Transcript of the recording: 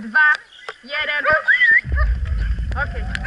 dwa, jeden. Okej.